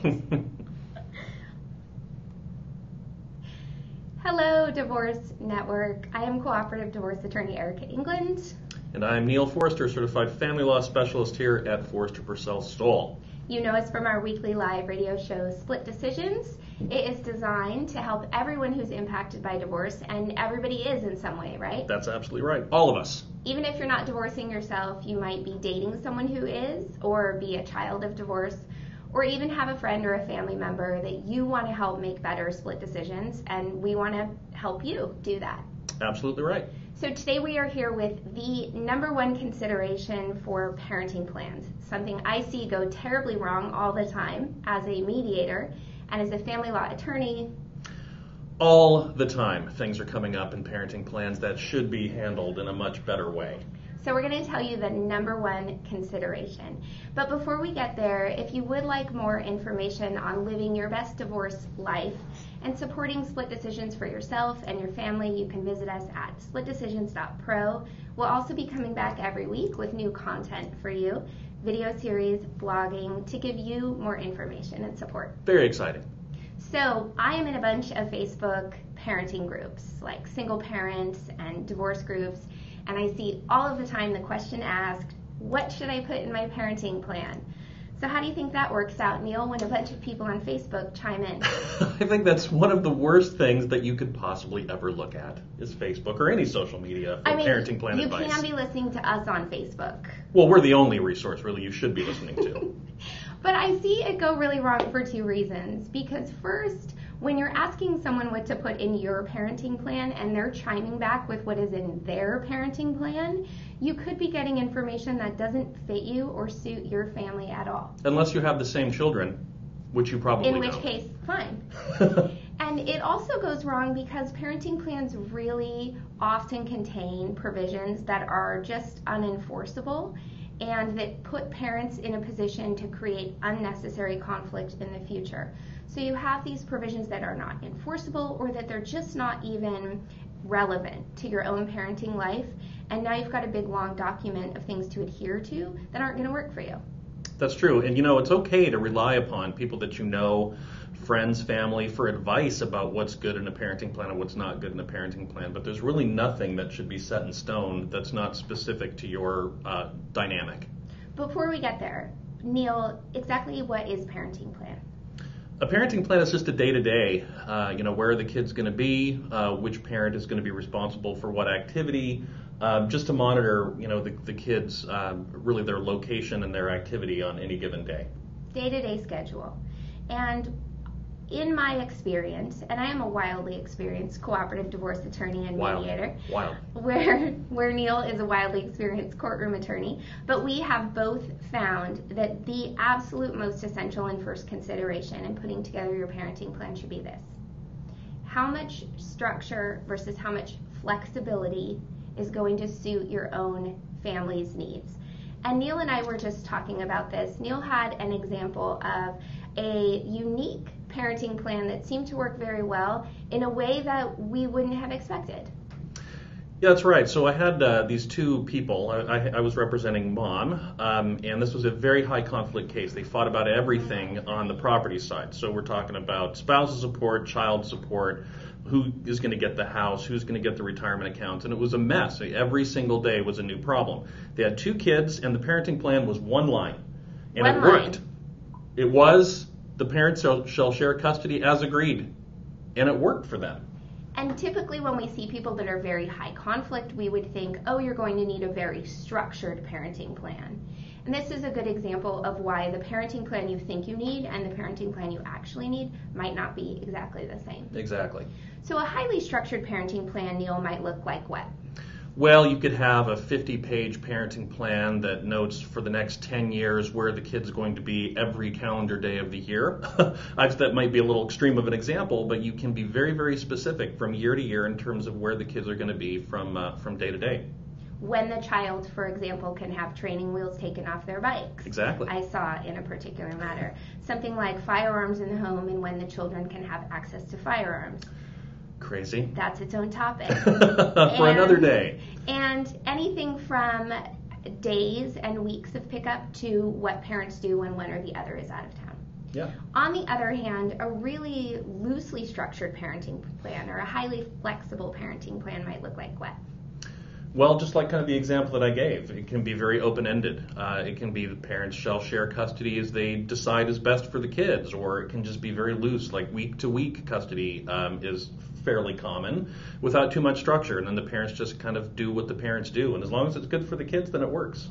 Hello, Divorce Network. I am cooperative divorce attorney Erika Englund. And I'm Neil Forester, certified family law specialist here at Forester Purcell Stoll. You know us from our weekly live radio show, Split Decisions. It is designed to help everyone who's impacted by divorce, and everybody is in some way, right? That's absolutely right. All of us. Even if you're not divorcing yourself, you might be dating someone who is, or be a child of divorce, or even have a friend or a family member that you want to help make better split decisions, and we want to help you do that. Absolutely right. So today we are here with the number one consideration for parenting plans, something I see go terribly wrong all the time as a mediator and as a family law attorney. All the time, things are coming up in parenting plans that should be handled in a much better way. So we're going to tell you the number one consideration. But before we get there, if you would like more information on living your best divorce life and supporting split decisions for yourself and your family, you can visit us at splitdecisions.pro. We'll also be coming back every week with new content for you, video series, blogging, to give you more information and support. Very exciting. So I am in a bunch of Facebook parenting groups, like single parents and divorce groups and I see all of the time the question asked, what should I put in my parenting plan? So how do you think that works out, Neil, when a bunch of people on Facebook chime in? I think that's one of the worst things that you could possibly ever look at is Facebook or any social media for I mean, parenting plan you advice. You can be listening to us on Facebook. Well, we're the only resource really you should be listening to. but I see it go really wrong for two reasons. Because first, when you're asking someone what to put in your parenting plan and they're chiming back with what is in their parenting plan, you could be getting information that doesn't fit you or suit your family at all. Unless you have the same children, which you probably don't. In which don't. case, fine. and it also goes wrong because parenting plans really often contain provisions that are just unenforceable and that put parents in a position to create unnecessary conflict in the future. So you have these provisions that are not enforceable or that they're just not even relevant to your own parenting life. And now you've got a big long document of things to adhere to that aren't going to work for you. That's true. And you know, it's okay to rely upon people that you know, friends, family, for advice about what's good in a parenting plan and what's not good in a parenting plan. But there's really nothing that should be set in stone that's not specific to your uh, dynamic. Before we get there, Neil, exactly what is parenting plan? A parenting plan is just a day to day. You know, where are the kids going to be? Uh, which parent is going to be responsible for what activity? Um, just to monitor, you know, the, the kids, um, really their location and their activity on any given day. Day to day schedule. And in my experience, and I am a wildly experienced cooperative divorce attorney and Wild. mediator, Wild. where where Neil is a wildly experienced courtroom attorney, but we have both found that the absolute most essential and first consideration in putting together your parenting plan should be this. How much structure versus how much flexibility is going to suit your own family's needs. And Neil and I were just talking about this. Neil had an example of a unique parenting plan that seemed to work very well in a way that we wouldn't have expected. Yeah, that's right. So I had uh, these two people. I, I, was representing mom, um, and this was a very high conflict case. They fought about everything on the property side. So we're talking about spousal support, child support, who is going to get the house, who's going to get the retirement accounts, and it was a mess. Every single day was a new problem. They had two kids, and the parenting plan was one line, and One it line. worked. It was the parents shall, shall share custody as agreed, and it worked for them. And typically, when we see people that are very high conflict, we would think, oh, you're going to need a very structured parenting plan. And this is a good example of why the parenting plan you think you need and the parenting plan you actually need might not be exactly the same. Exactly. So, a highly structured parenting plan, Neil, might look like what? Well, you could have a 50 page parenting plan that notes for the next 10 years where the kid's going to be every calendar day of the year. that might be a little extreme of an example, but you can be very, very specific from year to year in terms of where the kids are going to be from, uh, from day to day. When the child, for example, can have training wheels taken off their bikes. Exactly. I saw in a particular matter. Something like firearms in the home and when the children can have access to firearms. Crazy. That's its own topic. for another day. And anything from days and weeks of pickup to what parents do when one or the other is out of town. Yeah. On the other hand, a really loosely structured parenting plan or a highly flexible parenting plan might look like what? Well, just like kind of the example that I gave, it can be very open ended. Uh, it can be the parents shall share custody as they decide is best for the kids, or it can just be very loose, like week to week custody um, is fairly common without too much structure. And then the parents just kind of do what the parents do. And as long as it's good for the kids, then it works.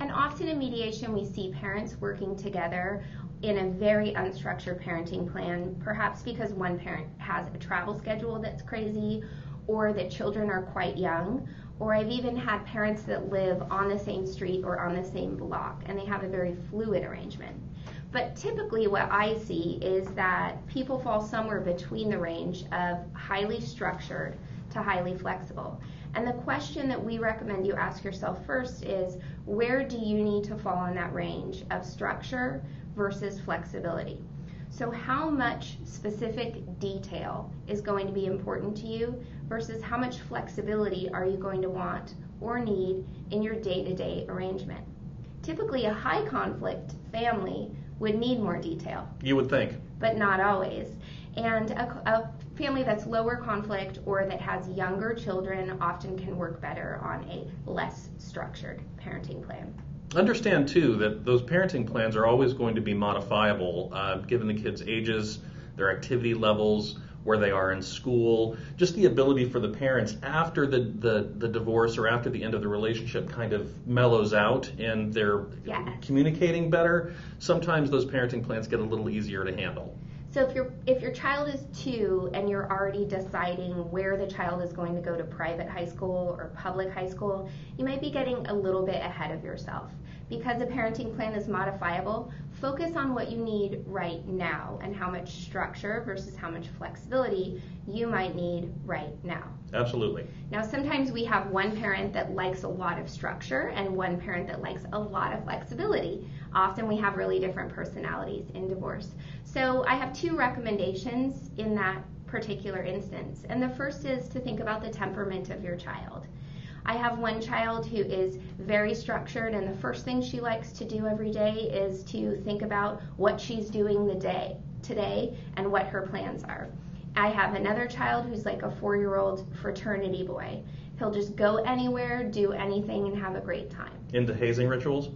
And often in mediation, we see parents working together in a very unstructured parenting plan, perhaps because one parent has a travel schedule that's crazy, or the children are quite young, or I've even had parents that live on the same street or on the same block and they have a very fluid arrangement. But typically, what I see is that people fall somewhere between the range of highly structured to highly flexible. And the question that we recommend you ask yourself first is where do you need to fall in that range of structure versus flexibility? So, how much specific detail is going to be important to you versus how much flexibility are you going to want or need in your day to day arrangement? Typically, a high conflict family would need more detail. You would think. But not always. And a, a, family that's lower conflict or that has younger children often can work better on a less structured parenting plan. Understand too that those parenting plans are always going to be modifiable uh, given the kids' ages, their activity levels, where they are in school, just the ability for the parents after the, the, the divorce or after the end of the relationship kind of mellows out and they're yes. communicating better. Sometimes those parenting plans get a little easier to handle. So if your if your child is two and you're already deciding where the child is going to go to private high school or public high school, you might be getting a little bit ahead of yourself. Because a parenting plan is modifiable, focus on what you need right now and how much structure versus how much flexibility you might need right now. Absolutely. Now, sometimes we have one parent that likes a lot of structure and one parent that likes a lot of flexibility. Often we have really different personalities in divorce. So, I have two recommendations in that particular instance. And the first is to think about the temperament of your child. I have one child who is very structured, and the first thing she likes to do every day is to think about what she's doing the day today and what her plans are. I have another child who's like a four year old fraternity boy. He'll just go anywhere, do anything, and have a great time. Into hazing rituals?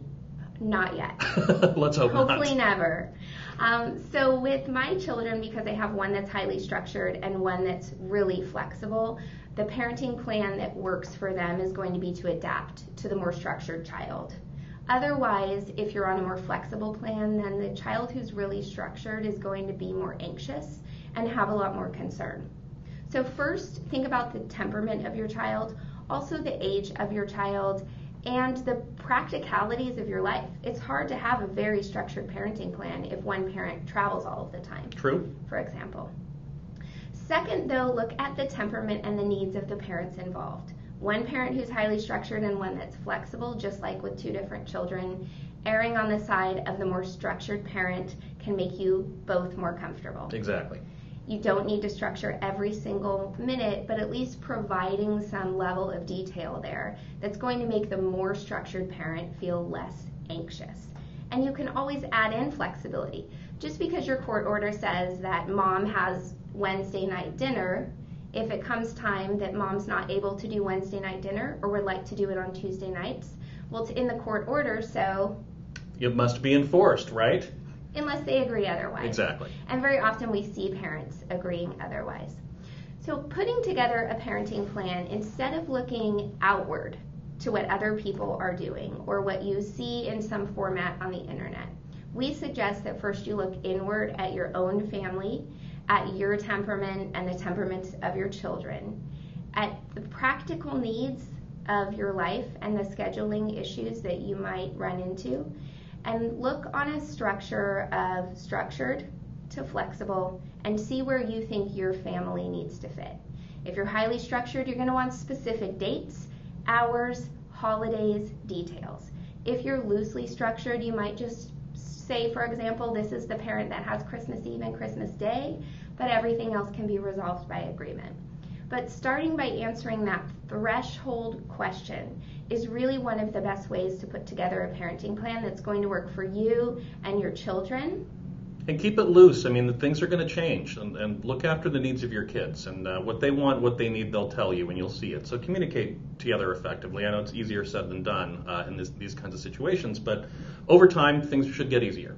Not yet. Let's hope Hopefully not. never. Um, so with my children, because I have one that's highly structured and one that's really flexible, the parenting plan that works for them is going to be to adapt to the more structured child. Otherwise, if you're on a more flexible plan, then the child who's really structured is going to be more anxious and have a lot more concern. So, first, think about the temperament of your child, also the age of your child, and the practicalities of your life. It's hard to have a very structured parenting plan if one parent travels all of the time. True. For example. Second, though, look at the temperament and the needs of the parents involved. One parent who's highly structured and one that's flexible, just like with two different children, erring on the side of the more structured parent can make you both more comfortable. Exactly. You don't need to structure every single minute, but at least providing some level of detail there that's going to make the more structured parent feel less anxious. And you can always add in flexibility. Just because your court order says that mom has Wednesday night dinner, if it comes time that mom's not able to do Wednesday night dinner or would like to do it on Tuesday nights, well, it's in the court order, so. It must be enforced, right? Unless they agree otherwise. Exactly. And very often we see parents agreeing otherwise. So, putting together a parenting plan, instead of looking outward to what other people are doing or what you see in some format on the internet, we suggest that first you look inward at your own family, at your temperament and the temperaments of your children, at the practical needs of your life and the scheduling issues that you might run into and look on a structure of structured to flexible and see where you think your family needs to fit. If you're highly structured, you're going to want specific dates, hours, holidays, details. If you're loosely structured, you might just say, for example, this is the parent that has Christmas Eve and Christmas Day, but everything else can be resolved by agreement. But starting by answering that threshold question is really one of the best ways to put together a parenting plan that's going to work for you and your children. and keep it loose. I mean, the things are going to change, and, and look after the needs of your kids and uh, what they want, what they need, they'll tell you, and you'll see it. So communicate together effectively. I know it's easier said than done uh, in this, these kinds of situations, but over time, things should get easier.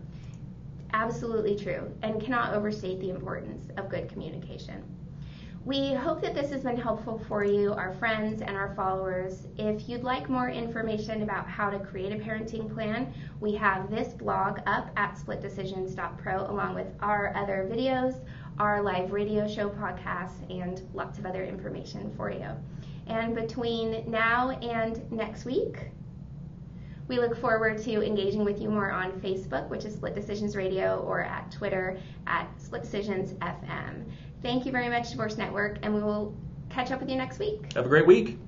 Absolutely true, and cannot overstate the importance of good communication. We hope that this has been helpful for you, our friends, and our followers. If you'd like more information about how to create a parenting plan, we have this blog up at splitdecisions.pro along with our other videos, our live radio show podcasts, and lots of other information for you. And between now and next week, we look forward to engaging with you more on Facebook, which is Split Decisions Radio, or at Twitter at Split Decisions FM. Thank you very much, Divorce Network, and we will catch up with you next week. Have a great week.